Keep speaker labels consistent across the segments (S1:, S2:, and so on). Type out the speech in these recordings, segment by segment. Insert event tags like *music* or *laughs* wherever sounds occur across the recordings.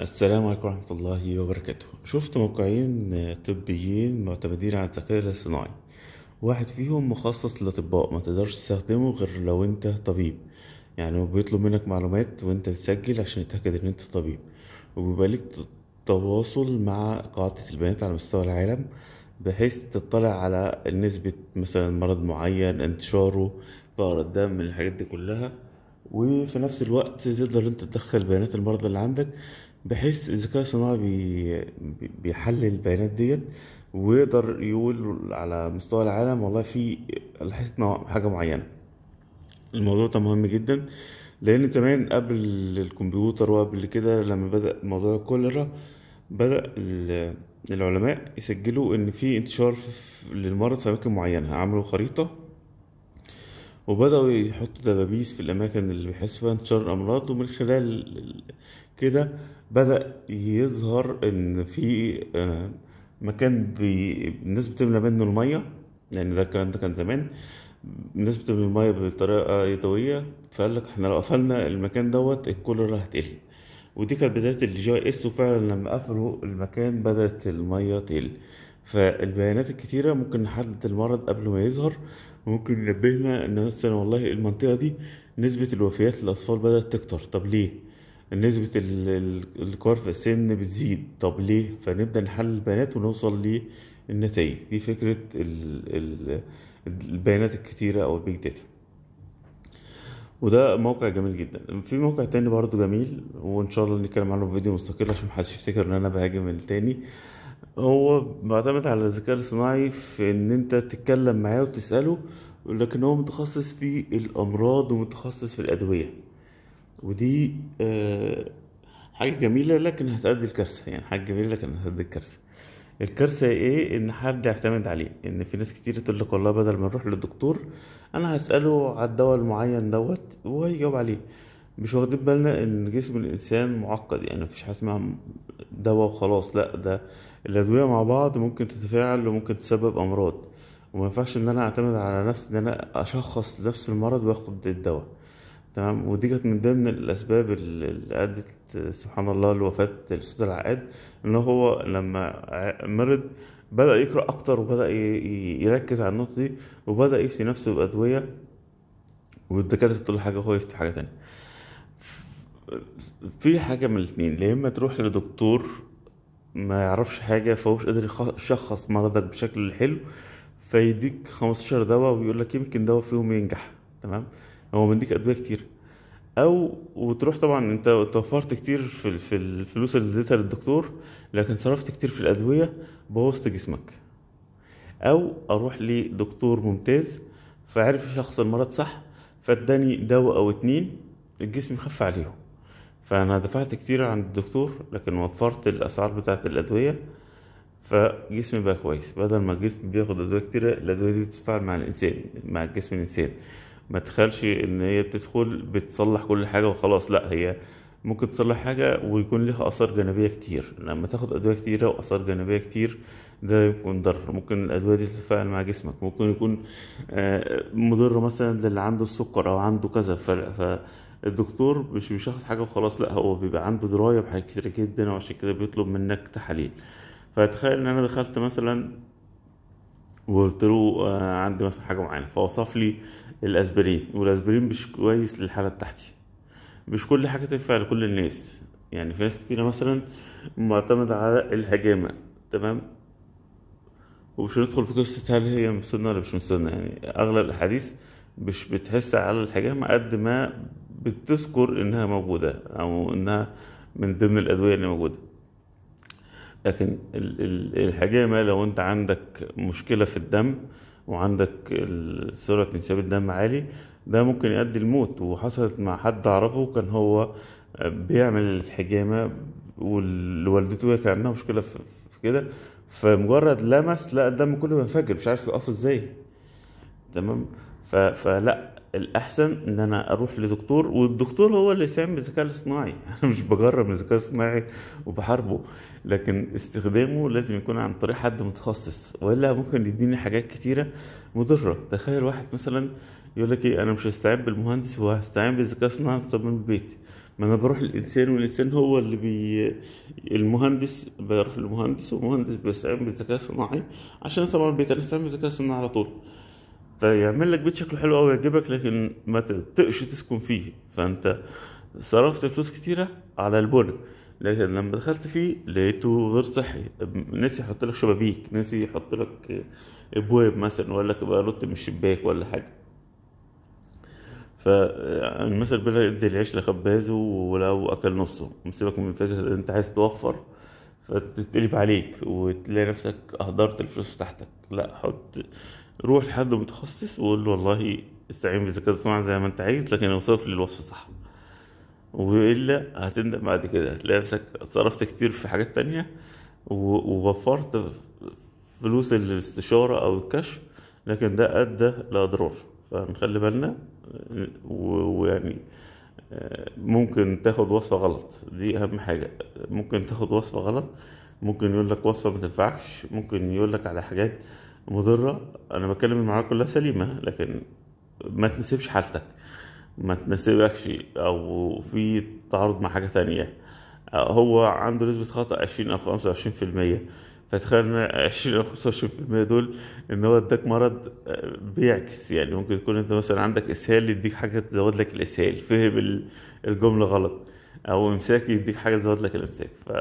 S1: السلام عليكم ورحمة الله وبركاته. شفت موقعين طبيين معتمدين على الذكاء الاصطناعي. واحد فيهم مخصص للأطباء ما تقدرش تستخدمه غير لو أنت طبيب. يعني هو بيطلب منك معلومات وأنت بتسجل عشان يتأكد إن أنت طبيب. وبيبقى ليك تواصل مع قاعدة البيانات على مستوى العالم بحيث تطلع على نسبة مثلا مرض معين انتشاره فقر الدم الحاجات دي كلها. وفي نفس الوقت تقدر انت تدخل بيانات المرضى اللي عندك بحيث الذكاء الصناعي بي بي- بيحلل البيانات ديت ويقدر يقول على مستوى العالم والله في لاحظنا حاجة معينة. الموضوع ده مهم جدا لأن زمان قبل الكمبيوتر وقبل كده لما بدأ موضوع الكوليرا بدأ ال- العلماء يسجلوا إن في انتشار للمرض في أماكن معينة عملوا خريطة وبدأوا يحطوا دبابيس في الأماكن اللي بيحس فيها انتشار الأمراض ومن خلال ال- كده بدأ يظهر إن في آه، مكان بي... الناس بتملى منه المية يعني ده الكلام ده كان زمان. الناس بتملى المية بطريقة يدوية فقال لك إحنا لو قفلنا المكان دوت الكوليرا هتقل ودي كانت بداية ال GIS وفعلا لما قفلوا المكان بدأت المية تقل. فالبيانات الكتيرة ممكن نحدد المرض قبل ما يظهر وممكن ينبهنا إن مثلا والله المنطقة دي نسبة الوفيات للأطفال بدأت تكتر. طب ليه؟ نسبة ال- ال- الكبار في السن بتزيد. طب ليه؟ فنبدأ نحلل البيانات ونوصل للنتائج. دي فكرة ال ال البيانات الكتيرة أو ال big data. وده موقع جميل جدا. في موقع تاني برضه جميل وإن شاء الله نتكلم عنه في فيديو مستقل عشان محدش يفتكر إن أنا بهاجم التاني. هو معتمد على الذكاء الاصطناعي في إن أنت تتكلم معاه وتسأله لكن هو متخصص في الأمراض ومتخصص في الأدوية. ودي آه، حاجة جميلة لكن هتأدي الكارثة يعني حاجة جميلة لكن هتأدي الكارثة. الكارثة إيه؟ إن حد يعتمد عليه. إن في ناس كتير تقول لك والله بدل ما نروح للدكتور أنا هسأله على الدواء المعين دوت وهو يجاوب عليه. مش واخدين بالنا إن جسم الإنسان معقد يعني مفيش حاجة اسمها دواء وخلاص لأ ده الأدوية مع بعض ممكن تتفاعل وممكن تسبب أمراض. وما ينفعش إن أنا أعتمد على نفسي إن أنا أشخص نفس المرض وآخد الدواء. تمام؟ ودي كانت من ضمن الأسباب اللي أدت سبحان الله لوفاة الأستاذ العقاد إن هو لما مرض بدأ يقرأ أكتر ي- يركز على النقطة دي وبدأ يفتي نفسه بأدوية والدكاترة تقول له حاجة وهو يفتي حاجة تانية. في حاجة من الاتنين يا إما تروح لدكتور ما يعرفش حاجة فهوش قادر يشخص مرضك بشكل حلو فيديك 15 دواء ويقول لك يمكن دواء فيهم ينجح تمام؟ هو مديك أدوية كتير. أو وتروح طبعا أنت توفرت كتير في في الفلوس اللي اديتها للدكتور لكن صرفت كتير في الأدوية بوظت جسمك. أو أروح لدكتور ممتاز فعرف يشخص المرض صح فاداني دواء أو اتنين الجسم خف عليهم. فأنا دفعت كتير عند الدكتور لكن وفرت الأسعار بتاعت الأدوية فجسمي بقى كويس. بدل ما الجسم بياخد أدوية كتيره الأدوية دي بتتفاعل مع الإنسان مع جسم الإنسان. ما تخيلش إن هي بتدخل بتصلح كل حاجة وخلاص. لا هي ممكن تصلح حاجة ويكون لها آثار جانبية كتير. لما تاخد أدوية كتيرة وآثار جانبية كتير ده يكون ضر. ممكن الأدوية دي تتفاعل مع جسمك. ممكن يكون آه، مضر مثلا للي عنده السكر أو عنده كذا. فالدكتور مش بيشخص حاجة وخلاص لا هو بيبقى عنده دراية بحاجات كتير جدا وعشان كده بيطلب منك تحاليل. فتخيل إن أنا دخلت مثلا وقلت له آه، عندي مثلا حاجة معينة فوصف لي الأسبرين والأسبرين مش كويس للحالة بتاعتي. مش كل حاجة تنفع لكل الناس. يعني في ناس كتيرة مثلا معتمدة على الهجامة تمام؟ ومش هندخل في قصة هل هي مسنة ولا مش مسنة. يعني أغلب الأحاديث مش بتحس على الهجامة قد ما بتذكر إنها موجودة أو إنها من ضمن الأدوية اللي موجودة. لكن ال- ال- الحجامة لو أنت عندك مشكلة في الدم وعندك سرعة انسياب الدم عالي ده ممكن يؤدي الموت وحصلت مع حد أعرفه كان هو بيعمل الحجامة ووالدته كان عندها مشكلة في كده فمجرد لمس لا الدم كله بينفجر مش عارف يقف إزاي. تمام. فلا الأحسن إن أنا أروح لدكتور والدكتور هو اللي يستعين بالذكاء الاصطناعي. *laughs* أنا مش بجرب من الذكاء الاصطناعي وبحاربه لكن استخدامه لازم يكون عن طريق حد متخصص وإلا ممكن يديني حاجات كتيرة مضرة. تخيل واحد مثلا يقول لك إيه أنا مش هستعين بالمهندس وهستعين بالذكاء الاصطناعي في تصميم البيت. ما أنا بروح للإنسان والإنسان هو اللي بي المهندس بروح للمهندس والمهندس بيستعين بالذكاء الصناعي عشان طبعا بيستعين بالذكاء الصناعي على طول. فيعمل لك بيت شكله حلو قوي يعجبك لكن ما تطقش تسكن فيه. فأنت صرفت فلوس كتيرة على البنى لكن لما دخلت فيه لقيته غير صحي. نسي يحط لك شبابيك نسي يحط لك أبواب مثلا ولا بقى نط من الشباك ولا حاجة. فالمثل بيقول ادي العيش لخبازه ولو أكل نصه. سيبك من فكره ان أنت عايز توفر فتتقلب عليك وتلاقي نفسك أهدرت الفلوس بتاعتك لا حط روح لحد متخصص وقول له والله استعين بالذكاء الصناعي زي ما انت عايز لكن اوصف لي الوصف صح. وإلا هتندم بعد كده. هتلاقي نفسك صرفت كتير في حاجات تانية ووفرت فلوس الاستشارة أو الكشف لكن ده أدى لأضرار. فنخلي بالنا ويعني آه، ممكن تاخد وصفة غلط. دي أهم حاجة. ممكن تاخد وصفة غلط. ممكن يقول لك وصفة ما تنفعش. ممكن يقول لك على حاجات مضرة. أنا بتكلم المعلومات كلها سليمة لكن ما تناسبش حالتك. ما تناسبكش أو في تعارض مع حاجة تانية. هو عنده نسبة خطأ عشرين أو خمسة وعشرين في المية. فتخيل إن عشرين أو خمسة وعشرين في المية دول إن هو اداك مرض آه، بيعكس يعني. ممكن يكون أنت مثلا عندك إسهال يديك حاجة تزود لك الإسهال. فهم ال- الجملة غلط. أو إمساك يديك حاجة تزود لك الإمساك. ف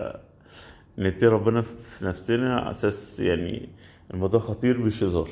S1: نتقي ربنا في نفسنا على أساس يعني الموضوع خطير هزار